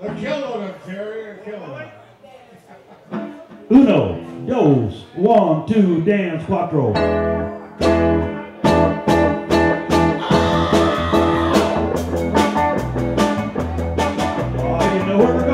They're killing him, Terry. They're killing him. Uno, dos, one, two, dance, cuatro. Oh, you know where we're going.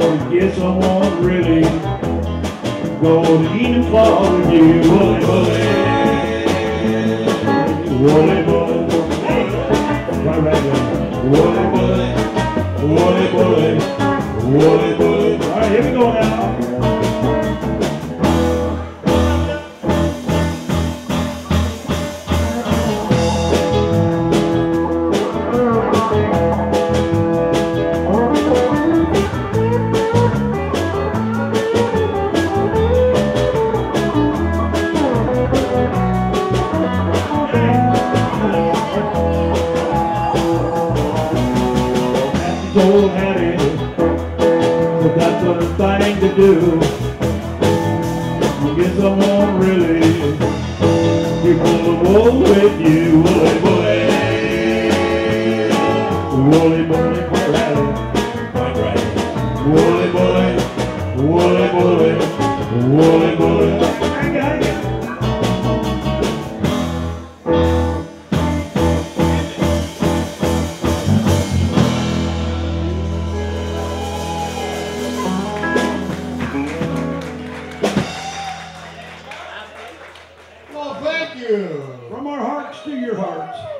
Or get someone really go to and fall with you. Woolly bully, woolly bully, right, right, right. Woolly bully, woolly bully, woolly bully. The thing to do. You get someone really be full of wool with you, woolly bully, woolly bully, quite right, quite right, woolly bully, thank you. From our hearts to your hearts.